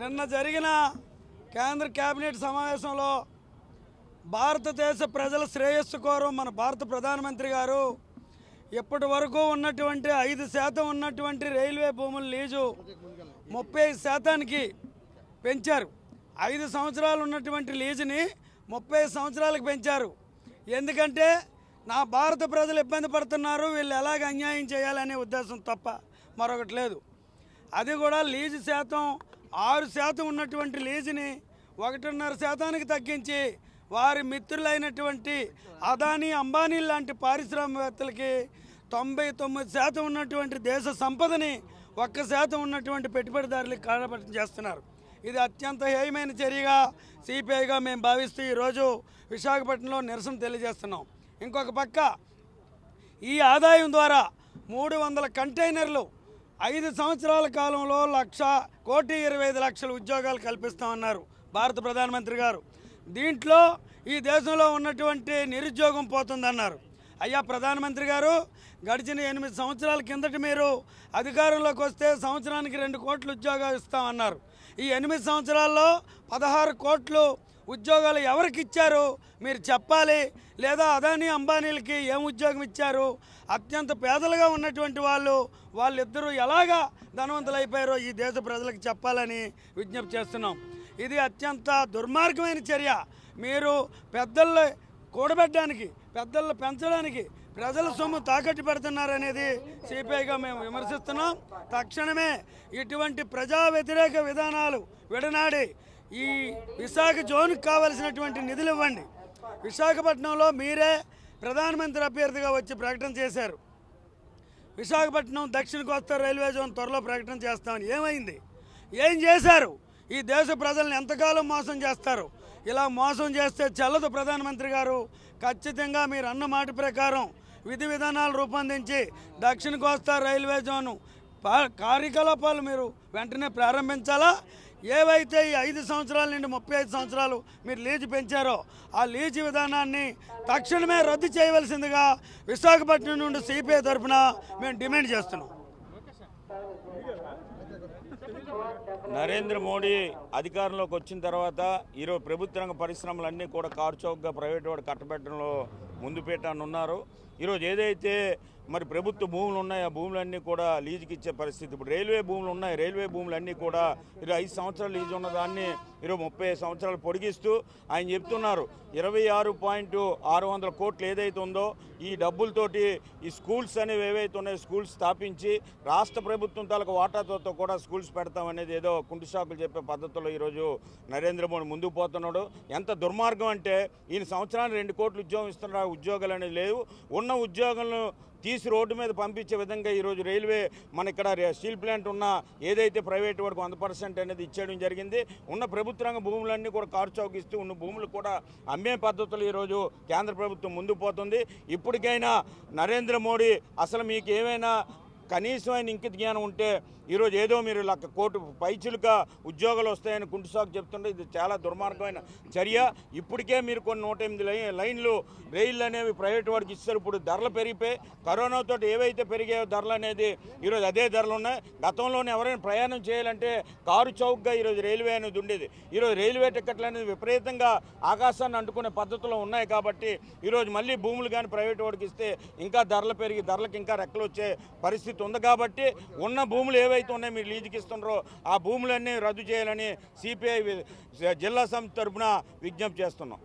నిన్న జరిగిన కేంద్ర కేబినెట్ సమావేశంలో భారతదేశ ప్రజల శ్రేయస్సు కోరం మన భారత ప్రధానమంత్రి గారు ఇప్పటి వరకు ఉన్నటువంటి ఐదు శాతం ఉన్నటువంటి రైల్వే భూముల లీజు ముప్పై శాతానికి పెంచారు. ఐదు సంవత్సరాలు ఉన్నటువంటి లీజుని ముప్పై సంవత్సరాలకు పెంచారు. ఎందుకంటే నా భారత ప్రజలు ఇబ్బంది పడుతున్నారు వీళ్ళు ఎలాగ అన్యాయం చేయాలనే ఉద్దేశం తప్ప మరొకటి లేదు. అది కూడా లీజు శాతం ఆరు శాతం ఉన్నటువంటి లీజుని ఒకటిన్నర శాతానికి తగ్గించి వారి మిత్రులైనటువంటి అదానీ అంబానీ లాంటి పారిశ్రామికవేత్తలకి తొంభై తొమ్మిది శాతం ఉన్నటువంటి దేశ సంపదని ఒక్క శాతం ఉన్నటువంటి పెట్టుబడిదారులకు కారణపట్టం చేస్తున్నారు. ఇది అత్యంత హేయమైన చర్యగా సిపిఐగా మేము భావిస్తూ ఈరోజు విశాఖపట్నంలో నిరసన తెలియజేస్తున్నాం. ఇంకొక పక్క ఈ ఆదాయం ద్వారా మూడు వందల కంటైనర్లు ఐదు సంవత్సరాల కాలంలో లక్ష కోటి ఇరవై ఐదు లక్షల ఉద్యోగాలు కల్పిస్తామన్నారు భారత ప్రధానమంత్రి గారు. దీంట్లో ఈ దేశంలో ఉన్నటువంటి నిరుద్యోగం పోతుందన్నారు. అయ్యా ప్రధానమంత్రి గారు గడిచిన ఎనిమిది సంవత్సరాల కిందట మీరు అధికారంలోకి వస్తే సంవత్సరానికి రెండు కోట్లు ఉద్యోగాలు ఇస్తామన్నారు ఈ ఎనిమిది సంవత్సరాల్లో పదహారు కోట్లు ఉద్యోగాలు ఎవరికి ఇచ్చారు? మీరు చెప్పాలి. లేదా అదానీ అంబానీలకి ఏం ఉద్యోగం ఇచ్చారు? అత్యంత పేదలుగా ఉన్నటువంటి వాళ్ళు వాళ్ళిద్దరూ ఎలాగా ధనవంతులు అయిపోయారో ఈ దేశ ప్రజలకు చెప్పాలని విజ్ఞప్తి చేస్తున్నాం. ఇది అత్యంత దుర్మార్గమైన చర్య. మీరు పెద్దల్లో కూడబెట్టడానికి పెద్దలను పెంచడానికి ప్రజల సొమ్ము తాకట్టు పెడుతున్నారనేది సిపిఐగా మేము విమర్శిస్తున్నాం. తక్షణమే ఇటువంటి ప్రజా వ్యతిరేక విధానాలు విడనాడి ఈ విశాఖ జోన్కి కావలసినటువంటి నిధులు ఇవ్వండి. విశాఖపట్నంలో మీరే ప్రధానమంత్రి అభ్యర్థిగా వచ్చి ప్రకటన చేశారు. విశాఖపట్నం దక్షిణ కోస్తా రైల్వే జోన్ త్వరలో ప్రకటన చేస్తామని. ఏమైంది? ఏం చేశారు? ఈ దేశ ప్రజల్ని ఎంతకాలం మోసం చేస్తారు? ఇలా మోసం చేస్తే చెల్లదు ప్రధానమంత్రి గారు. ఖచ్చితంగా మీరు అన్న మాట ప్రకారం విధి విధానాలు రూపొందించి దక్షిణ కోస్తా రైల్వే జోను కార్యకలాపాలు మీరు వెంటనే ప్రారంభించాలా? ఏవైతే ఈ ఐదు సంవత్సరాల నుండి ముప్పై ఐదు సంవత్సరాలు మీరు లీజు పెంచారో ఆ లీజు విధానాన్ని తక్షణమే రద్దు చేయవలసిందిగా విశాఖపట్నం నుండి సిపిఐ తరఫున మేము డిమాండ్ చేస్తున్నాం. నరేంద్ర మోడీ అధికారంలోకి వచ్చిన తర్వాత ఈరోజు ప్రభుత్వ రంగ పరిశ్రమలన్నీ కూడా కార్చౌక్గా ప్రైవేట్ వాడు కట్టబెట్టడంలో ముందు పెట్టాను ఉన్నారు. ఈరోజు ఏదైతే మరి ప్రభుత్వ భూములు ఉన్నాయి ఆ భూములన్నీ కూడా లీజుకి ఇచ్చే పరిస్థితి. ఇప్పుడు రైల్వే భూములు ఉన్నాయి. రైల్వే భూములన్నీ కూడా ఇరవై ఐదు సంవత్సరాలు లీజు ఉన్న దాన్ని ఈరోజు ముప్పై సంవత్సరాలు పొడిగిస్తూ ఆయన చెప్తున్నారు. ఇరవై ఆరు పాయింట్ ఆరు వందల కోట్లు ఏదైతే ఉందో ఈ డబ్బులతోటి ఈ స్కూల్స్ అనేవి ఏవైతే ఉన్నాయో స్కూల్స్ స్థాపించి రాష్ట్ర ప్రభుత్వం తాలూకు వాటాతో కూడా స్కూల్స్ పెడతామనేది ఏదో కుంటుషాకులు చెప్పే పద్ధతిలో ఈరోజు నరేంద్ర మోడీ ముందుకు పోతున్నాడు. ఎంత దుర్మార్గం అంటే ఈయన సంవత్సరానికి రెండు కోట్లు ఉద్యోగం ఇస్తున్న ఉద్యోగాలు అనేది లేవు. ఉన్న ఉద్యోగాలను తీసి రోడ్డు మీద పంపించే విధంగా ఈరోజు రైల్వే మన ఇక్కడ స్టీల్ ప్లాంట్ ఉన్న ఏదైతే ప్రైవేట్ వరకు వంద పర్సెంట్ అనేది ఇచ్చేయడం జరిగింది. ఉన్న ప్రభుత్వ రంగ భూములన్నీ కూడా కారుచౌకిస్తూ ఉన్న భూములు కూడా అమ్మే పద్ధతులు ఈరోజు కేంద్ర ప్రభుత్వం ముందుకు పోతుంది. ఇప్పటికైనా నరేంద్ర మోడీ అసలు మీకు ఏమైనా కనీసం ఆయన ఇంకిత జ్ఞానం ఉంటే ఈరోజు ఏదో మీరు లక్క కోటు పైచులుగా ఉద్యోగాలు వస్తాయని కుంటుసాకు చెప్తుంటే ఇది చాలా దుర్మార్గమైన చర్య. ఇప్పటికే మీరు కొన్ని నూట ఎనిమిది లైన్లు రైళ్ళు అనేవి ప్రైవేట్ వాడికి ఇస్తారు. ఇప్పుడు ధరలు పెరిగిపోయి కరోనాతో ఏవైతే పెరిగాయో ధరలు అనేది ఈరోజు అదే ధరలు ఉన్నాయి. గతంలోనే ఎవరైనా ప్రయాణం చేయాలంటే కారు చౌకగా ఈరోజు రైల్వే అనేది ఉండేది. ఈరోజు రైల్వే టికెట్లు అనేది విపరీతంగా ఆకాశాన్ని అంటుకునే పద్ధతిలో ఉన్నాయి కాబట్టి ఈరోజు మళ్ళీ భూములు కానీ ప్రైవేట్ వాడికి ఇస్తే ఇంకా ధరలు పెరిగి ధరలకు ఇంకా రెక్కలు వచ్చే పరిస్థితి పరిస్థితి ఉంది కాబట్టి ఉన్న భూములు ఏవైతే ఉన్నాయో మీరు లీజుకి ఇస్తున్నారో ఆ భూములన్నీ రద్దు చేయాలని సిపిఐ జిల్లా సమితి తరఫున విజ్ఞప్తి చేస్తున్నాం.